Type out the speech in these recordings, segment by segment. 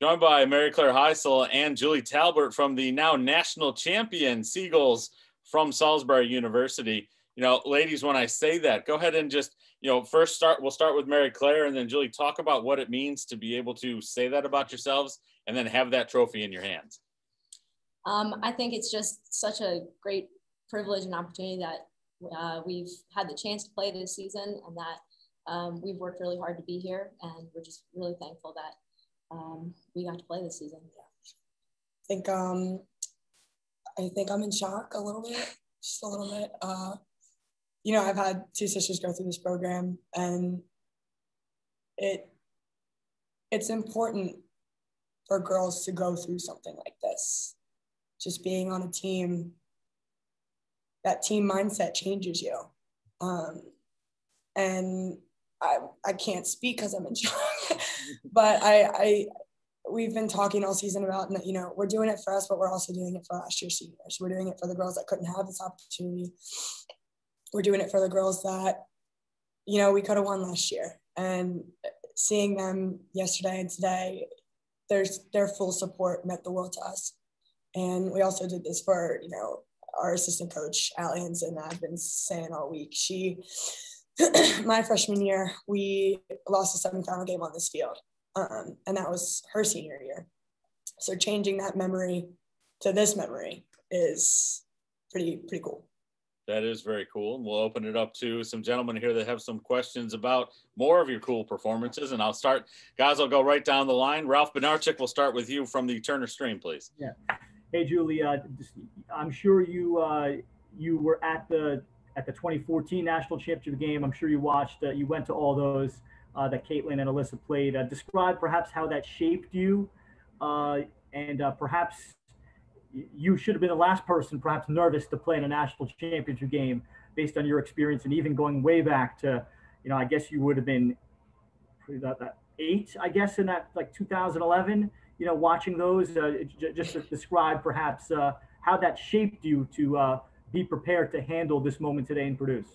Joined by Mary Claire Hisle and Julie Talbert from the now national champion Seagulls from Salisbury University. You know, ladies, when I say that, go ahead and just, you know, first start, we'll start with Mary Claire and then Julie, talk about what it means to be able to say that about yourselves and then have that trophy in your hands. Um, I think it's just such a great privilege and opportunity that uh, we've had the chance to play this season and that um, we've worked really hard to be here. And we're just really thankful that um, we got to play this season. Yeah. I think um, I think I'm in shock a little bit, just a little bit. Uh, you know, I've had two sisters go through this program, and it it's important for girls to go through something like this. Just being on a team, that team mindset changes you. Um, and I, I can't speak because I'm in shock, but I, I, we've been talking all season about, you know, we're doing it for us, but we're also doing it for last year's seniors. We're doing it for the girls that couldn't have this opportunity. We're doing it for the girls that, you know, we could have won last year. And seeing them yesterday and today, there's their full support meant the world to us. And we also did this for, you know, our assistant coach, Allie Hinson, I've been saying all week. She, my freshman year, we lost the semifinal game on this field. Um, and that was her senior year. So changing that memory to this memory is pretty, pretty cool. That is very cool. And we'll open it up to some gentlemen here that have some questions about more of your cool performances. And I'll start, guys, I'll go right down the line. Ralph Benarchik, we'll start with you from the Turner Stream, please. Yeah. Hey, Julie, uh, I'm sure you uh, you were at the at the 2014 national championship game. I'm sure you watched, uh, you went to all those uh, that Caitlin and Alyssa played. Uh, describe perhaps how that shaped you uh, and perhaps you should have been the last person perhaps nervous to play in a national championship game based on your experience and even going way back to you know i guess you would have been that, eight i guess in that like 2011 you know watching those uh, just to describe perhaps uh, how that shaped you to uh, be prepared to handle this moment today and produce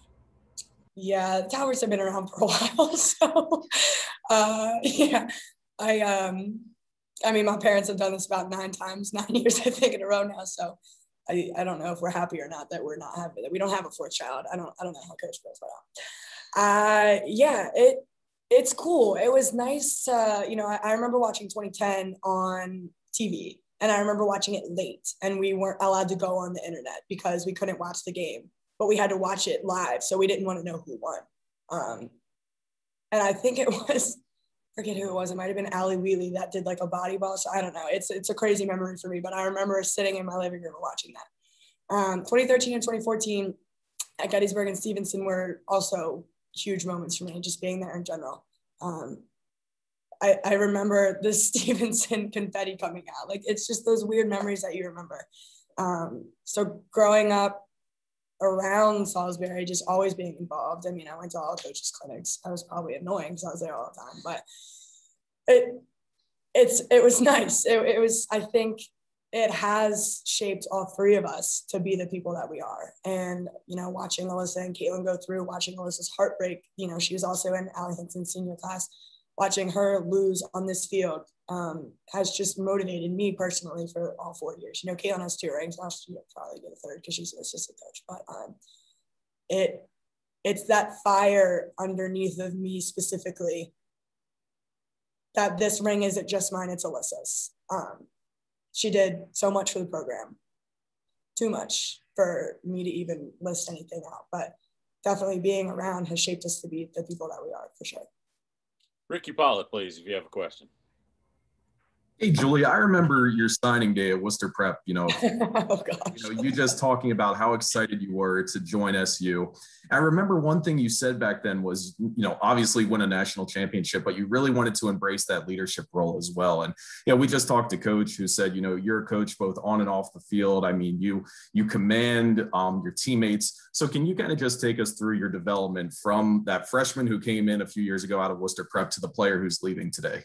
yeah Talberts have been around for a while so uh, yeah i um I mean, my parents have done this about nine times, nine years, I think, in a row now. So I, I don't know if we're happy or not that we're not happy that we don't have a fourth child. I don't I don't know how coach feels, but uh, yeah, it it's cool. It was nice. Uh, you know, I, I remember watching 2010 on TV, and I remember watching it late, and we weren't allowed to go on the internet because we couldn't watch the game, but we had to watch it live, so we didn't want to know who won. Um, and I think it was forget who it was. It might have been Allie Wheatley that did like a body ball. So I don't know. It's it's a crazy memory for me, but I remember sitting in my living room watching that. Um, 2013 and 2014 at Gettysburg and Stevenson were also huge moments for me, just being there in general. Um, I, I remember the Stevenson confetti coming out. Like it's just those weird memories that you remember. Um, so growing up around Salisbury, just always being involved. I mean, I went to all coaches clinics. I was probably annoying because I was there all the time, but it it's it was nice. It, it was I think it has shaped all three of us to be the people that we are. And you know, watching Alyssa and Caitlin go through, watching Alyssa's heartbreak. You know, she was also in Allie Hinson's senior class. Watching her lose on this field um, has just motivated me personally for all four years. You know, Caitlin has two rings. Last year probably get a third because she's an assistant coach. But um, it it's that fire underneath of me specifically that this ring isn't just mine; it's Alyssa's. Um, she did so much for the program, too much for me to even list anything out. But definitely being around has shaped us to be the people that we are for sure. Ricky Pollitt, please, if you have a question. Hey, Julie, I remember your signing day at Worcester Prep. You know, oh, you know, you just talking about how excited you were to join SU. I remember one thing you said back then was, you know, obviously win a national championship, but you really wanted to embrace that leadership role as well. And you know, we just talked to Coach who said, you know, you're a coach both on and off the field. I mean, you you command um, your teammates. So can you kind of just take us through your development from that freshman who came in a few years ago out of Worcester Prep to the player who's leaving today?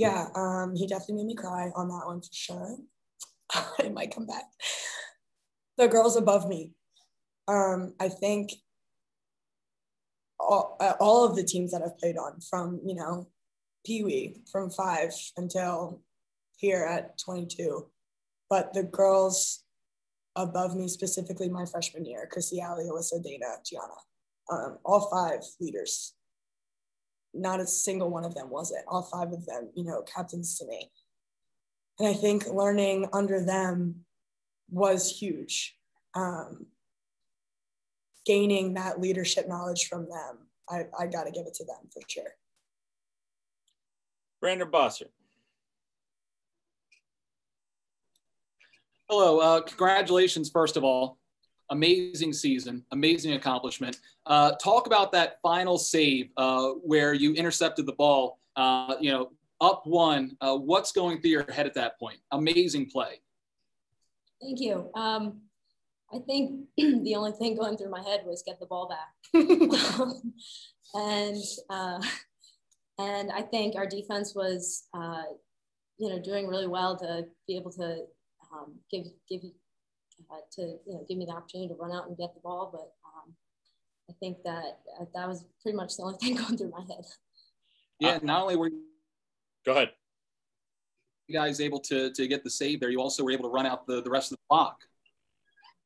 Yeah, um, he definitely made me cry on that one for sure. it might come back. The girls above me, um, I think all, all of the teams that I've played on, from you know Pee Wee from five until here at 22. But the girls above me, specifically my freshman year, Chrissy Alley, Alyssa, Dana, Gianna, um, all five leaders. Not a single one of them was it. All five of them, you know, captains to me. And I think learning under them was huge. Um, gaining that leadership knowledge from them, I, I got to give it to them for sure. Brandon Bosser. Hello. Uh, congratulations, first of all. Amazing season, amazing accomplishment. Uh, talk about that final save uh, where you intercepted the ball. Uh, you know, up one. Uh, what's going through your head at that point? Amazing play. Thank you. Um, I think the only thing going through my head was get the ball back. and uh, and I think our defense was, uh, you know, doing really well to be able to um, give give uh, to you know give me the opportunity to run out and get the ball. But um, I think that uh, that was pretty much the only thing going through my head. Yeah, not only were go ahead, you guys able to to get the save there, you also were able to run out the the rest of the clock.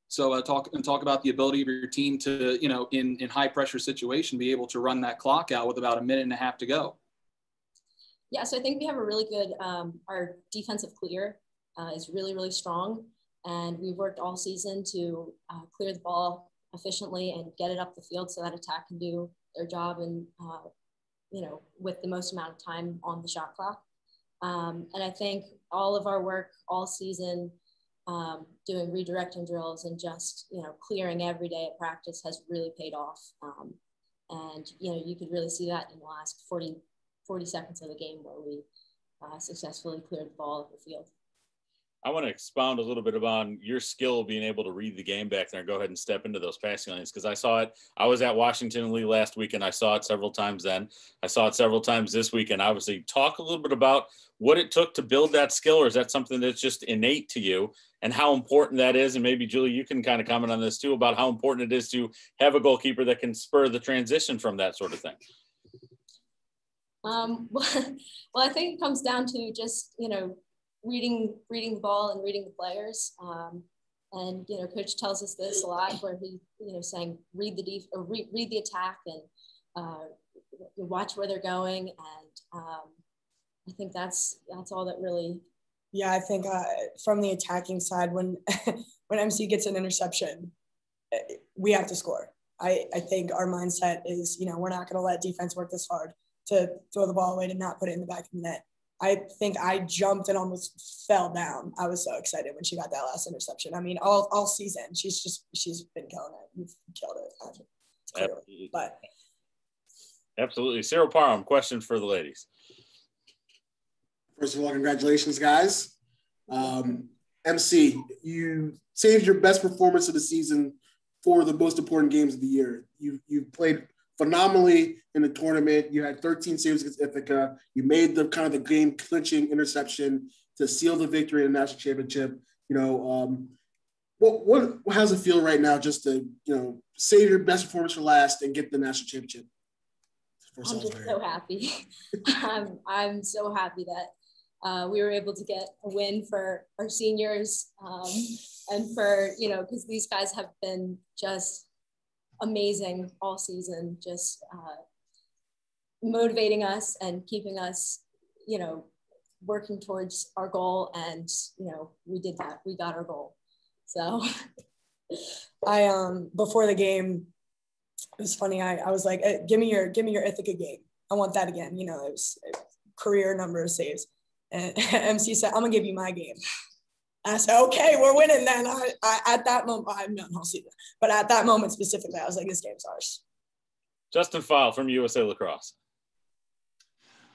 So uh, talk and talk about the ability of your team to, you know, in in high pressure situation, be able to run that clock out with about a minute and a half to go. Yeah, so I think we have a really good. Um, our defensive clear uh, is really really strong, and we've worked all season to uh, clear the ball efficiently and get it up the field so that attack can do their job and uh, you know with the most amount of time on the shot clock. Um, and I think all of our work all season um, doing redirecting drills and just you know clearing every day at practice has really paid off um, and you know you could really see that in the last 40 40 seconds of the game where we uh, successfully cleared the ball of the field I want to expound a little bit about your skill being able to read the game back there and go ahead and step into those passing lanes because I saw it. I was at Washington Lee last week and I saw it several times then. I saw it several times this week. And obviously, talk a little bit about what it took to build that skill, or is that something that's just innate to you and how important that is? And maybe, Julie, you can kind of comment on this too about how important it is to have a goalkeeper that can spur the transition from that sort of thing. Um, well, I think it comes down to just, you know, reading reading the ball and reading the players. Um, and you know, coach tells us this a lot, where he you know saying read the def- or read, read the attack and uh, watch where they're going. And um, I think that's that's all that really. Yeah, I think uh, from the attacking side, when when MC gets an interception, eh, we have to score. I, I think our mindset is, you know, we're not going to let defense work this hard to throw the ball away to not put it in the back of the net. I think I jumped and almost fell down. I was so excited when she got that last interception. I mean, all, all season, she's just she's been killing it. You've killed it, clearly. But absolutely, Cyril Parham. Question for the ladies. First of all, congratulations, guys. Um, MC, you saved your best performance of the season for the most important games of the year. You you played phenomenally in the tournament. You had 13 saves against Ithaca. You made the kind of the game clinching interception to seal the victory in the national championship. You know, um, what what how does it feel right now just to you know save your best performance for last and get the national championship? I'm just so happy. I'm, I'm so happy that uh, we were able to get a win for our seniors um, and for you know because these guys have been just amazing all season, just uh, motivating us and keeping us, you know, working towards our goal. And, you know, we did that. We got our goal. So I, um, before the game, it was funny. I, I was like, hey, give me your, give me your Ithaca game. I want that again. You know, it was, it was career number of saves. And MC said, I'm gonna give you my game. I said, okay, we're winning then. I, I at that moment, I'm not I'll see that. But at that moment specifically, I was like, this game's ours. Justin File from USA Lacrosse.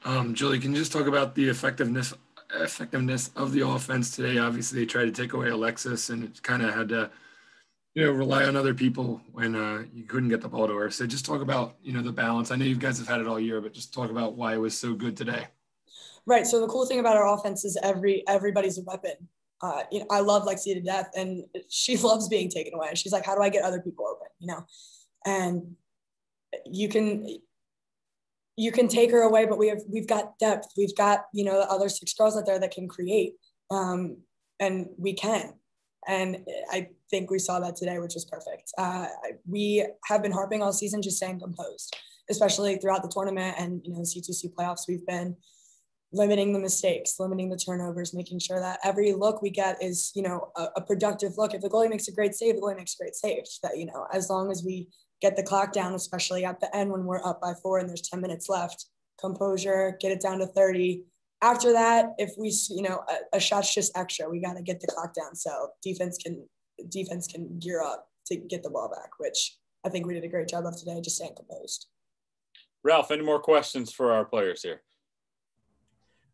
Um, Julie, can you just talk about the effectiveness effectiveness of the offense today? Obviously, they tried to take away Alexis, and it kind of had to, you know, rely on other people when uh, you couldn't get the ball to her. So just talk about you know the balance. I know you guys have had it all year, but just talk about why it was so good today. Right. So the cool thing about our offense is every everybody's a weapon uh, you know, I love Lexi to death, and she loves being taken away. She's like, "How do I get other people open?" You know, and you can you can take her away, but we have we've got depth. We've got you know the other six girls out there that can create, um, and we can. And I think we saw that today, which was perfect. Uh, we have been harping all season just staying composed, especially throughout the tournament and you know the C2C playoffs. We've been limiting the mistakes, limiting the turnovers, making sure that every look we get is, you know, a, a, productive look. If the goalie makes a great save, the goalie makes a great save. That, you know, as long as we get the clock down, especially at the end when we're up by four and there's 10 minutes left, composure, get it down to 30. After that, if we, you know, a, a shot's just extra, we got to get the clock down. So defense can, defense can gear up to get the ball back, which I think we did a great job of today, just staying composed. Ralph, any more questions for our players here?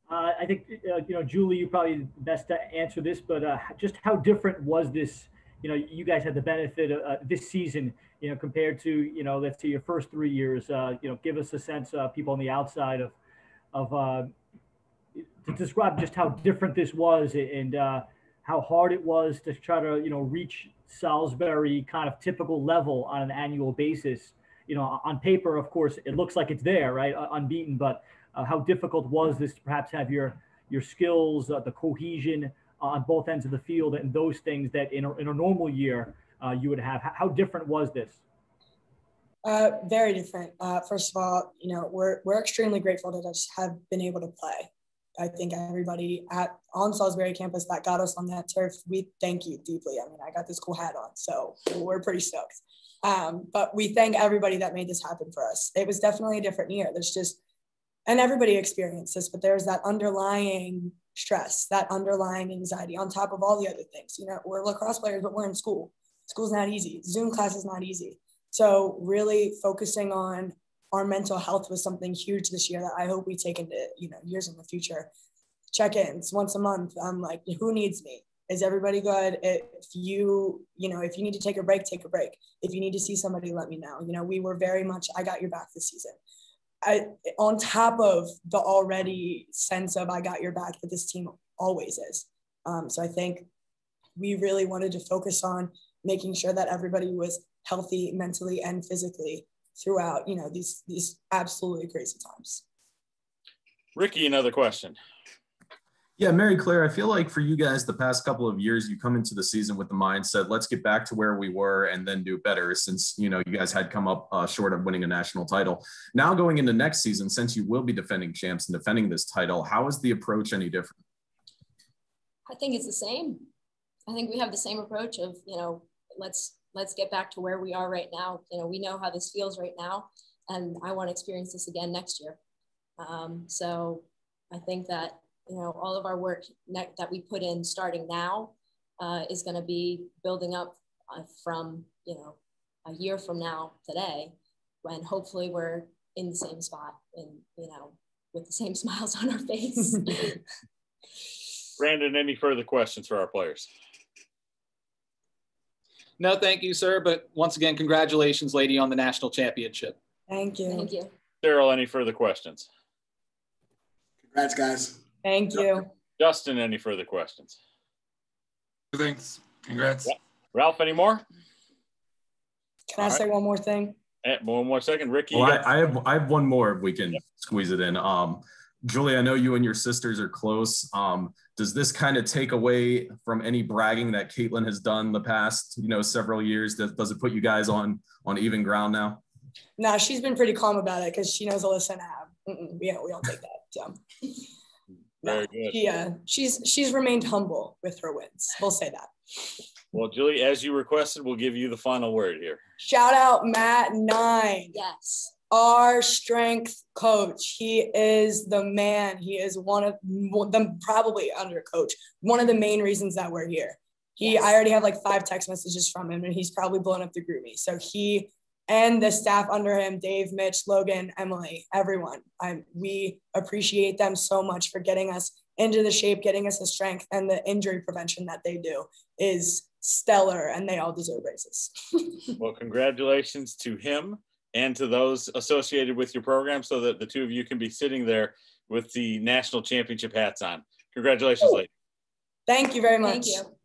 Uh, I think uh, you know, Julie, you probably best to answer this, but uh, just how different was this? You know, you guys had the benefit of uh, this season, you know, compared to you know, let's say your first three years. Uh, you know, give us a sense, uh, people on the outside of, of to describe just how different this was and how hard it was to try to you know reach Salisbury kind of typical level on an annual basis. You know, on paper, of course, it looks like it's there, right, unbeaten, but uh, how difficult was this to perhaps have your your skills, uh, the cohesion on both ends of the field, and those things that in a, in a normal year uh, you would have? How different was this? Uh, very different. Uh, first of all, you know, we're, we're extremely grateful to just have been able to play. I think everybody at on Salisbury campus that got us on that turf, we thank you deeply. I mean, I got this cool hat on, so we're pretty stoked. Um, but we thank everybody that made this happen for us. It was definitely a different year. There's just and everybody experiences but there's that underlying stress, that underlying anxiety on top of all the other things. You know, we're lacrosse players, but we're in school. School's not easy. Zoom class is not easy. So really focusing on our mental health was something huge this year that I hope we take into, you know, years in the future. Check-ins once a month. I'm like, who needs me? Is everybody good? If you, you know, if you need to take a break, take a break. If you need to see somebody, let me know. You know, we were very much, I got your back this season. I, on top of the already sense of I got your back that this team always is. Um, so I think we really wanted to focus on making sure that everybody was healthy mentally and physically throughout, you know, these these absolutely crazy times. Ricky, another question. Yeah, Mary Claire, I feel like for you guys, the past couple of years, you come into the season with the mindset, let's get back to where we were and then do better since, you know, you guys had come up uh, short of winning a national title. Now going into next season, since you will be defending champs and defending this title, how is the approach any different? I think it's the same. I think we have the same approach of, you know, let's, let's get back to where we are right now. You know, we know how this feels right now and I want to experience this again next year. Um, so I think that you know, all of our work that we put in starting now uh, is going to be building up uh, from, you know, a year from now today, when hopefully we're in the same spot and, you know, with the same smiles on our face. Brandon, any further questions for our players? No, thank you, sir. But once again, congratulations, lady, on the national championship. Thank you. Thank you. Daryl, any further questions? Congrats, guys. Thank you. Justin, any further questions? Thanks. Congrats. Yeah. Ralph, any more? Can All I right. say one more thing? Eh, one more second, Ricky. Well, I, I, have I have one more if we can squeeze it in. Um, Julie, I know you and your sisters are close. Um, does this kind of take away from any bragging that Caitlin has done the past, you know, several years? Does, does it put you guys on on even ground now? No, nah, she's been pretty calm about it because she knows Alyssa and Ab. We don't, we don't take that. So. Very good. Yeah, uh, she's she's remained humble with her wins. We'll say that. Well, Julie, as you requested, we'll give you the final word here. Shout out Matt Nine. Yes. Our strength coach. He is the man. He is one of them, probably under coach. One of the main reasons that we're here. He, yes. I already have like five text messages from him, and he's probably blown up the GroupMe. So he and the staff under him Dave, Mitch, Logan, Emily, everyone. I, we appreciate them so much for getting us into the shape, getting us the strength, and the injury prevention that they do is stellar, and they all deserve raises. well, congratulations to him and to those associated with your program so that the two of you can be sitting there with the national championship hats on. Congratulations, ladies. Thank you very much. Thank you.